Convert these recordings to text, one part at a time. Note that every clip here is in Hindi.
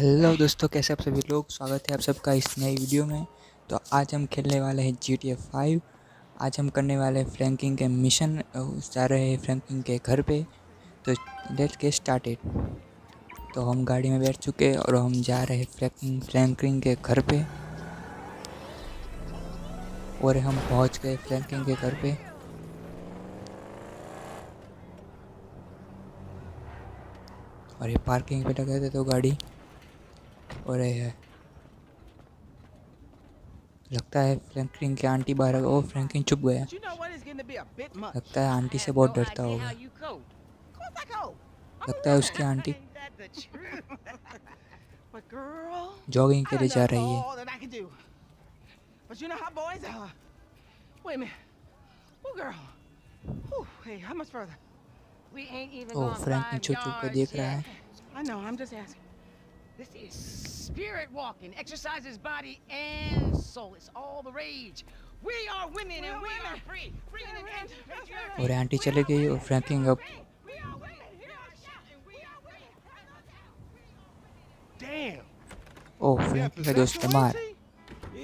हेलो दोस्तों, कैसे आप सभी लोग? स्वागत है आप सबका इस नई वीडियो में। तो आज हम खेलने वाले हैं जी टी फाइव आज हम करने वाले हैं फ्रैंकिंग के मिशन जा रहे हैं फ्रैंकिंग के घर पे। तो लेट्स के स्टार्टेड तो हम गाड़ी में बैठ चुके हैं और हम जा रहे हैं फ्रैंकिंग फ्रैंकिंग के घर पे। और हम पहुँच गए फ्रैंकिंग के घर पे। और ये पार्किंग पे लगे थे तो गाड़ी। और ये लगता है फ्रैंकलिन की आंटी बाहर ओ फ्रैंकलिन चुप गया लगता है आंटी से बहुत डरता होगा लगता है उसकी आंटी जॉगिंग के लिए जा रही है But you know how boys are. Wait a minute. Oh, girl. Whew, hey, how much further? We ain't even oh gone Franklin five छुप छुप के yards देख रहा. है This is spirit walking. Exercises body and soul. It's all the rage. We are women and we are free. Free in the end. patriarchy. और आंटी चली गई और फ्रैंकलिन अब We are women. Hear our shout and we are women. Damn. O Franklin का दोस्त है मार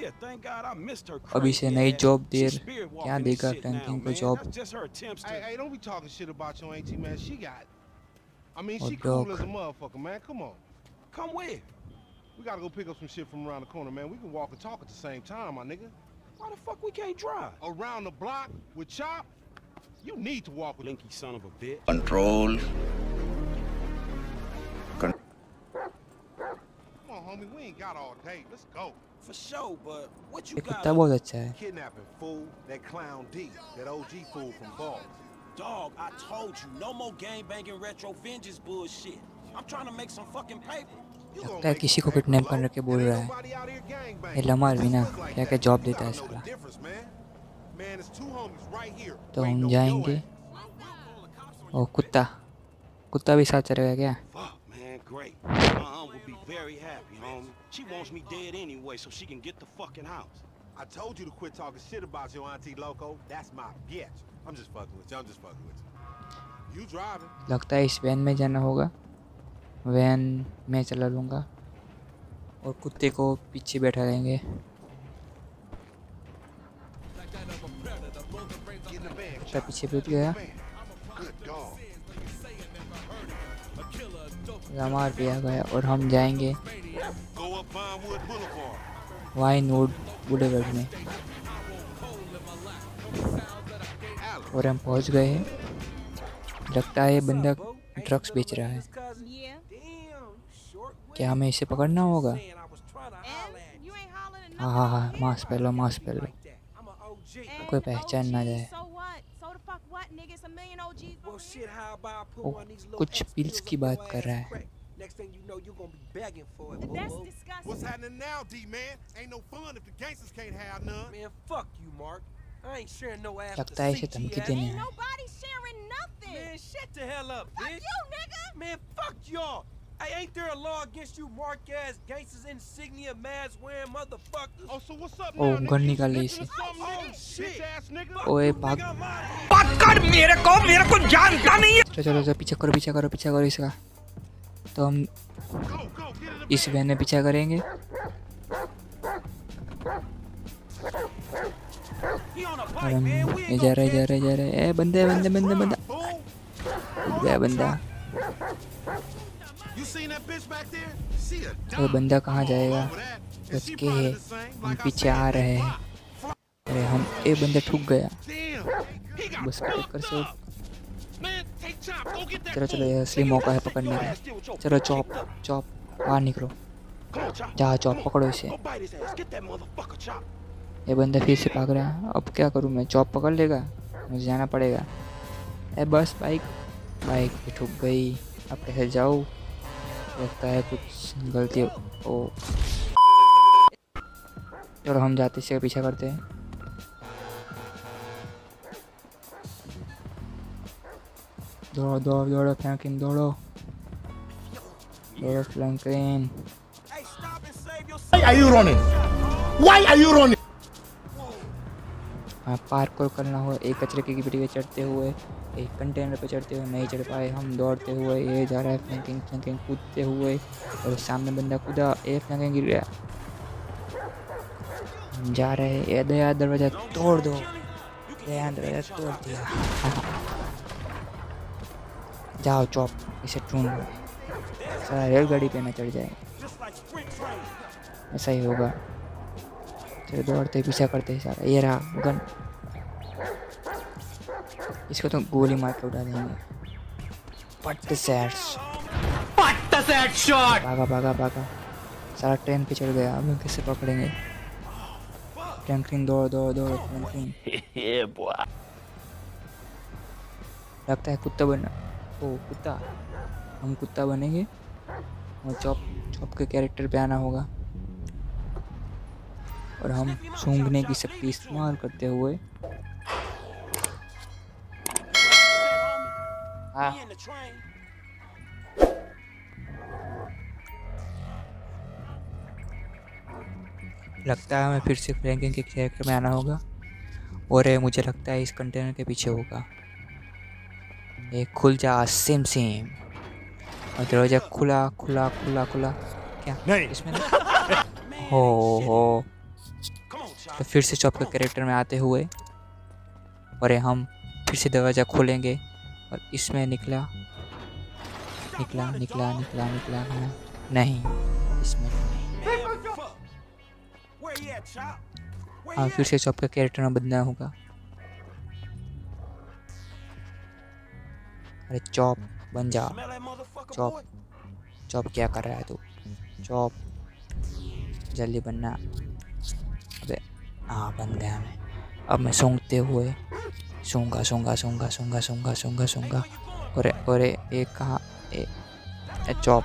Yeah, thank God I missed her. अभी से नई crazy जॉब ass. दे She's spirit क्या walking देगा this shit फ्रैंकलिन now, को man. Job That's just Come where? We gotta go pick up some shit from around the corner, man. We can walk and talk at the same time, my nigga. Why the fuck we can't drive? Around the block with Chop? You need to walk with Linky son of a bitch. Control. Con Come on, homie. We ain't got all day. Let's go. For sure, but what you got? That was a check. Kidnapping fool, that clown D, that OG fool from Ball. Dog, I told you, no more gang banging retro vengeance bullshit. I'm trying to make some fucking paper. लगता है किसी को किडनैप paper, कर Lo. बोल रहा है ये banging. लमार भी ना क्या क्या जॉब देता है here. तो हम जाएँगे ओ कुत्ता कुत्ता भी साथ चलेगा क्या great. My aunt would be very happy, homie. She wants me dead anyway, so she can get the fucking house. I told you to quit talking shit about your auntie Loco. That's my bitch. I'm just fucking with you. I'm just fucking with you. You driving. लगता है इस वैन में जाना होगा वैन मैं चला लूँगा और कुत्ते को पीछे बैठा van. कुत्ता पीछे बैठ गया भी आ गया और हम जाएँगे. वाइन वुड बुलेवर्ड में और हम पहुँच गए हैं लगता है बंदा ड्रग्स बेच रहा है. क्या हमें इसे पकड़ना होगा हाँ हाँ हाँ मास्क पहलो मास्क पहलो nothing. कोई पहचान ना जाए fuck. वो कुछ पिल्स की बात कर रहा है Next thing you know, you're gonna be begging for it, That's disgusting. What's happening now, D man? Ain't no fun if the gangsters can't have none. Man, fuck you, Mark. I ain't sharing no ass लगता है इसे धमकी देने Ain't nobody sharing nothing. Man, shut the hell up, fuck bitch. you, nigga. Man, fuck y'all. Hey, ain't there a law against you mark ass gangsters insignia mask wearing motherfuckers? Oh, so what's up now, nigga? Gun निकाल ली snitching Oh, nigga? shit. Bitch ass nigga. ओए Nigga, भाग I'm out of here. चलो चलो चलो पीछा करो पीछा करो पीछा करो इसका तो हम इस वैन में पीछा करेंगे और हम ये जा रहे जा रहे जा रहे ए बंदे बंदे बंदे बंदा. गया बंदा वो. बंदा कहाँ जाएगा? बच के है। हम पीछे आ रहे हैं। अरे हम ए बंदा ठुक गया। बस के टक्कर से। चलो चलो ये असली मौका है पकड़ने का। चलो चॉप चॉप बाहर निकलो। जा चॉप पकड़ो इसे. ये बंदा फिर से भाग रहा है। अब क्या करूँ मैं? चॉप पकड़ लेगा? मुझे जाना पड़ेगा। ए बस बाइक। बाइक भी ठुक गई। अब कैसे जाऊँ लगता है कुछ गलती ओ। और हम जाते इसके पीछा करते हैं। दौड़ो, दौड़, दौड़ो फैंकिन दौड़ो। दौड़ो Franklin Why are you running? हमें पार्कोर करना हो एक कचरे की गिबड़ी पे चढ़ते हुए, एक कंटेनर पे चढ़ते हुए नहीं चढ़ पाए। हम दौड़ते हुए ये जा रहा है फ्लैंकिंग फ्लैंकिंग कूदते हुए और सामने बंदा कूदा, एक फ्लैंकिंग गिर गया। जा रहे हैं। ये दया, दरवाज़ा तोड़ दो। दया, दरवाज़ा तोड़ दिया। जाओ चौप इसे ढूंढ सारा रेलगाड़ी पे ना चढ़ जाएगा. ऐसा ही होगा। चलो दौड़ते पीछा करते ही। सारा ये रहा गन। इसको तो गोली मार के उड़ा देंगे। पट What does that shot? भागा भागा भागा। सारा ट्रेन पे चढ़ गया। अब हम कैसे पकड़ेंगे? फ्रैंकलिन दौड़ दौड़ दौड़ फ्रैंकलिन लगता है कुत्ता बना ओ कुत्ता। हम कुत्ता बनेंगे। और चॉप चॉप के कैरेक्टर पे आना होगा। और हम सूंघने की शक्ति इस्तेमाल करते हुए हाँ. लगता है हमें फिर से फ्रैंकिंग के कैरेक्टर में आना होगा और ये मुझे लगता है इस कंटेनर के पीछे होगा ये खुल जा सिम सिम और दरवाज़ा खुला खुला खुला खुला क्या नहीं। इसमें नहीं? हो हो. तो फिर से चॉप के कैरेक्टर में आते हुए और हम फिर से दरवाज़ा खोलेंगे और इसमें निकला निकला निकला निकला निकला निकला नहीं, इसमें हाँ फिर से चॉप का कैरेक्टर में बदलना होगा। अरे चॉप, बन जा। boy? चॉप क्या कर रहा है तू? चॉप, जल्दी बनना। हाँ बन गया मैं। अब मैं सूंघते हुए सूंघा सूंघा सूंघा सूंघा सूंघा सूंघा सूंघा। और और एक कहा? चॉप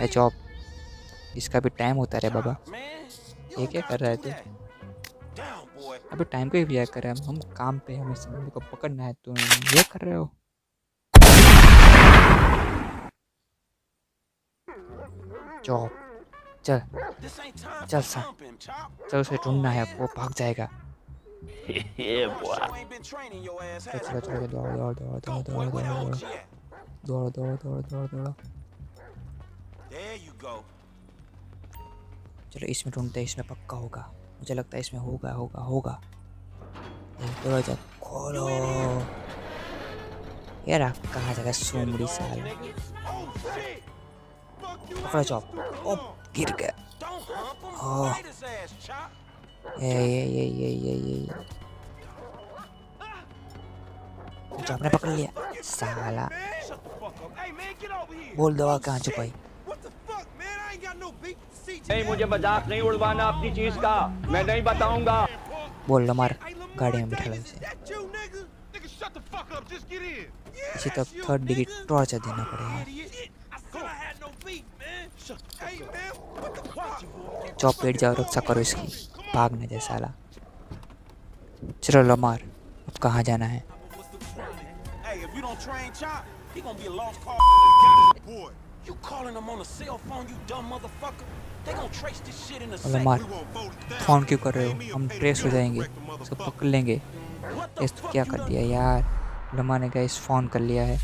ए चॉप इसका भी टाइम होता है रे बाबा। ये क्या कर रहे थे. अबे टाइम को ही लिया कर रहा है। हम काम पे हमें समझ को पकड़ना है। तू ये कर रहे हो? चॉप चल। चल सा। चल उसे ढूंढना है वो भाग जाएगा। चलो चलो चलो दौड़ दौड़ दौड़ दौड़ दौड़ दौड़ दौड़ दौड़ दौड़ दौड़ दौड़. चलो इसमें ढूंढते हैं इसमें पक्का होगा। मुझे लगता है इसमें होगा होगा होगा। दरवाज़ा खोलो। यार आप कहाँ जाएगा सोमड़ी साल? Oh. पकड़ो चौप गिर गया. Oh. ये ये ये ये ये ये चौप ने पकड़ लिया साला. बोल दवा कहाँ छुपाई. नहीं मुझे मज़ाक नहीं उड़वाना अपनी चीज़ का मैं नहीं बताऊँगा बोल लो मार गाड़ी में बिठा लो इसे इसे तो थर्ड डिग्री. टॉर्चर देना पड़ेगा चौपेट जाओ रक्षा करो इसकी भाग भागने दे साला। चलो लमार अब कहाँ जाना है? लमार फ़ोन oh, क्यों कर रहे हो? हम ट्रेस हो जाएँगे सब पकड़ लेंगे। इस क्या कर दिया यार? लमार ने क्या फ़ोन कर लिया है।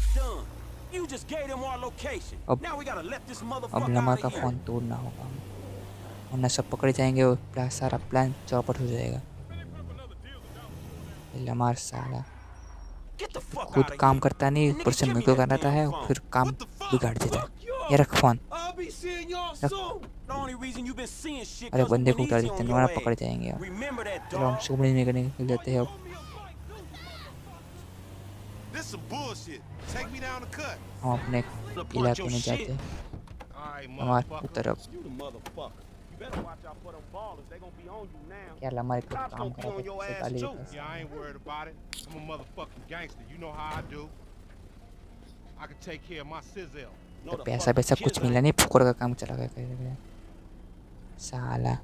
You just gave them our location. अब- now we gotta let this अब motherfucker लम्मा out का of here. फ़ोन तोड़ना होगा वरना सब पकड़े जाएँगे और प्ला, सारा प्लान चौपट हो जाएगा ये लमार साला Get the fuck खुद out of here. करता नहीं ऊपर से मेरे को कराता है phone. फिर काम? बिगाड़ देता है. ये रख phone I'll be seeing y'all soon. The only reason you been seeing shit अरे 'cause बंदे को went उतार easy देते on हैं वरना your पकड़ जाएँगे यार Remember that, चलो हम dog. सुबह नहीं करने के लेते हैं अब हम अपने इलाके में. जाते हैं हमारे motherfucker. उतर You motherfucker. You better watch out for them ballers. They gonna be on you now. क्या एक Cops काम gonna be करा on your तो ass too. Yeah, I ain't worried about it. I'm a motherfucking gangster. You know how I do. I can take care of my sizzle. तो पैसा पैसा कुछ मिला नहीं फुकर का काम चला गया। साला